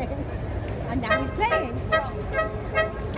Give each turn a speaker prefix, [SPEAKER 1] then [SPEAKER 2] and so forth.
[SPEAKER 1] And now he's playing.